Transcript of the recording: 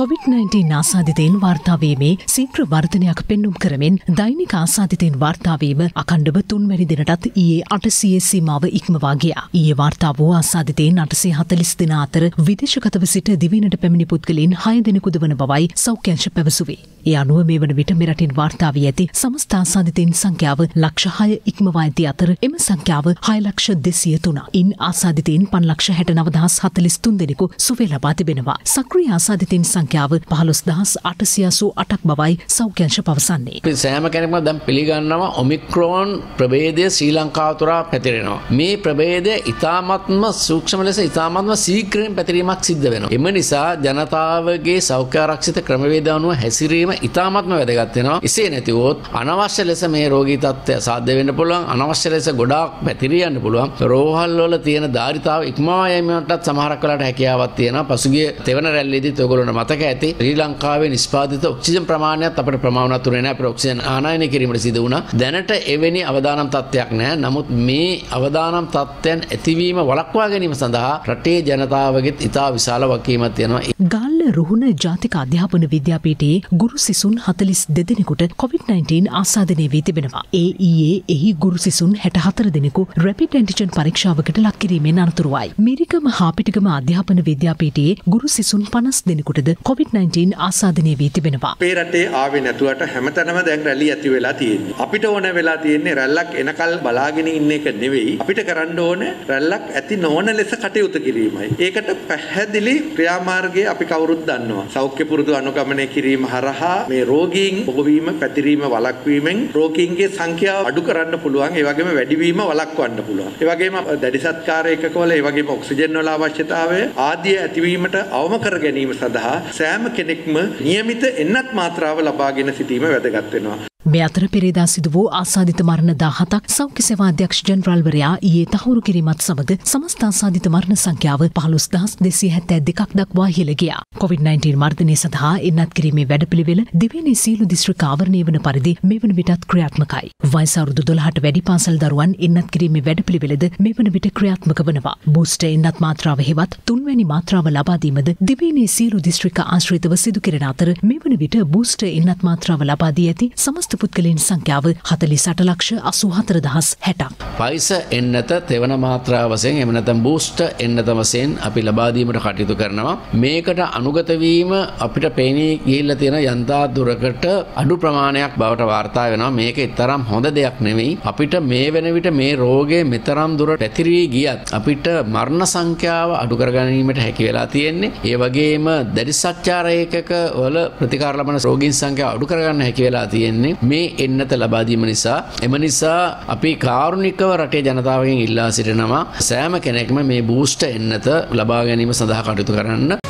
COVID-19 ආසාධිතයෙන් වාර්තාාවීමේ සීක්‍ර වර්ධනයක් පෙන්නුම් කරමින් දෛනික ආසාධිතයෙන් වාර්තාාවීම අකණ්ඩව තුන්වැනි දෙනටත් ඊයේ අටසියේ සීමාව ඉක්මවාගිය. ඊයේ වාර්තා වූ ආසාධිතයෙන් අටසේ හතලිස් දෙන අතර විදේශගතව සිට දිවිනට පැමිණි පුද්ගලින් හය දෙනෙකුද වන බවයි සෞඛ්‍යංශ පැවසුවේ. ඒ අනුව මේ වන විට මෙරටින් වාර්තාාවී ඇති සමස්ථ ආසාධිතයෙන් සංඛ්‍යාව ලක්ෂ හය ඉක්මවා ඇති අතර එම සංඛ්‍යාව හයලක්ෂ දෙසිය තුන. ඉන් ආසාධිතයෙන් පන්ලක්ෂ හැට නවදහස් හතලිස් තුන් දෙනෙකු සුවේ ලබා තිබෙනවා. සක්‍රිය ආසාධිතයෙන් සංඛ්‍යාව පහළොස් දහස් අටසියසු අටක් බවයි සෞඛ්‍යංශ පවසන්නේ. සෑම කෙනෙක්ම දැම් පිළිගන්නවා ඔමික්‍රෝන් ප්‍රබේදය ශ්‍රී ලංකාව තුරා පැතිරෙනවා. මේ ප්‍රබේදය ඉතාමත්ම සූක්ෂම ලෙස ඉතාමත්ම සීක්‍රයෙන් පැතිරීමක් සිද්ධ වෙන. එම නිසා ජනතාවගේ සෞඛ්‍යාරක්ෂිත ක්‍රමවේදානුව හැසිරීම ඉතාමත්ම වැදගත්වෙනවා. එසේ නැතිවෝත් අනවශ්‍ය ලෙස මේ රෝගී තත්ත්වය සාධ්‍ය වෙන්න පුළුවන් අනවශ්‍ය ලෙස ගොඩාක් පැතිරියන්න පුළුවන් රෝහල් වල තියෙන ධාරිතාව ඉක්මවා යීමටත් සමහරක් වෙලාට හැකියාවක් තියෙනවා. පසුගිය තෙවන රැල්ලේදී ඔයගොල්ලන්ට මතක ඇති ශ්‍රී ලංකාවේ නිෂ්පාදිත ඔක්සිජන් ප්‍රමාණයත් අපිට ප්‍රමාණවත් වුණේ නැහැ. අපිට ඔක්සිජන් ආනයනය කිරීමට සිදු වුණා. දැනට එවැනි අවදානම් තත්ත්වයක් නැහැ. නමුත් මේ අවදානම් තත්ත්වයන් ඇතිවීම වළක්වා ගැනීම සඳහා රටේ ජනතාවගෙත් ඉතා විශාල වගකීමක් තියෙනවා. ගල්ල රුහුණ ජාතික අධ්‍යාපන විද්‍යාපීඨයේ ගුරු සිසුන් හතලිස් දෙදෙනෙකුට COVID-19 ආසාධනය වී තිබෙනවා. ඒ ඊයේ එහි ගුරු සිසුන් හැට හතර දෙනෙකු රැපිඩ් ඇන්ටිජන් පරීක්ෂාවකට ලක්කිරීමෙන් අනතුරුවයි. මිරිකම හාපිටිකම අධ්‍යාපන විද්‍යාපීඨයේ ගුරු සිසුන් පනස් දෙනෙකුටද COVID-19 ආසාධනය වී තිබෙනවා. අපේ රටේ ආවේ නැතුවට හැමතැනම දැන් රැලි ඇති වෙලා තියෙන්නේ. අපිට ඕන වෙලා තියෙන්නේ රැල්ලක් එනකල් බලාගෙන ඉන්න එක නෙවෙයි. අපිට කරන්න ඕන රැල්ලක් ඇති නොවන ලෙස කටයුතු කිරීමයි. ඒකට පැහැදිලි ක්‍රියාමාර්ගය අපි කවුරුත් දන්නවා. සෞඛ්‍ය පුරුදු අනුගමනය කිරීම හරහා මේ රෝගීන් බොහෝවීම පැතිරීම වළක්වීමෙන් රෝගීන්ගේ සංඛ්‍යාව අඩු කරන්න පුළුවන්. ඒ වගේම වැඩිවීම වළක්වන්න පුළුවන්. ඒ වගේම දැඩි සත්කාර ඒකකවල ඒ වගේම ඔක්සිජන් වල අවශ්‍යතාවය ආදිය ඇතිවීමට අවම කර ගැනීම සඳහා සෑම කෙනෙක්ම નિયમિત එන්නත් මාත්‍රාව ලබාගෙන සිටීම වැදගත් වෙනවා. මේ අතර පෙරේදා සිදු වූ ආසාධිත මරණ දාහතක් සෞඛ්‍ය සේවා අධ්‍යක්ෂ ජනරාල්වරයා ඊයේ තහවුරු කිරීමත් සමග සමස්ත ආසාධිත මරණ සංඛ්‍යාව පහළොස් දහස් දෙසිය හැත්තෑ දෙකක් දක්වා ඉහළ ගියා. COVID-19 මර්ධනය සඳහා එන්නත් කිරීමේ වැඩපිළිවෙල දිවයිනේ සීලු දිස්ත්‍රික් ආවරණය වන පරිදි මෙවන විටත් ක්‍රියාත්මකයි. වයස අවුරුදු 12ට වැඩි පාසල් දරුවන් එන්නත් කිරීමේ වැඩපිළිවෙලද මෙවන විට ක්‍රියාත්මක වනවා. බූස්ටර් එන්නත් මාත්‍රාව හෙවත් තුන්වැනි මාත්‍රාව ලබා දීමද දිවයිනේ සීලු දිස්ත්‍රික් ආශ්‍රිතව සිදු කෙරෙන අතර මෙවන විට බූස්ටර් එන්නත් මාත්‍රාව ලබා දී ඇති සමස්ත සමස්ත පුද්ගලින් සංඛ්‍යාව හතලිසට ලක්ෂ අසු හතර දහස් හැටක්. පයිස එන්නත තෙවන මාත්‍රාවසයෙන් එමනතම් බූස්ට එන්නත වසයෙන් අපි ලබාදීමට කටයුතු කරනවා. මේකට අනුගතවීම අපිට පේනී ගිල්ල තියෙන යන්තා දුරකට අඩු ප්‍රමාණයක් බවට වාර්තා වෙනවා මේක එතරම් හොඳ දෙයක් නෙවෙයි. අපිට මේ වෙන විට මේ රෝගය මෙතරම් දුර පැතිරී ගියත් අපිට මරණ සංඛ්‍යාව අඩු කරගැනීමට හැකි වෙලා තියෙන්නේ. ඒ වගේම දැඩි සච්චාරයකක වල ප්‍රතිකාර ලබන රෝගීන් සංඛ්‍යාව අඩු කරගන්න හැකි වෙලා තියෙන්නේ. මේ එන්නත ලබාදීම නිසා. එම නිසා අපි කාරුණිකව රටේ ජනතාවගෙන් ඉල්ලා සිටිනවා සෑම කෙනෙක්ම මේ බූස්ට එන්නත ලබා ගැනීම සඳහා කටයුතු කරන්න.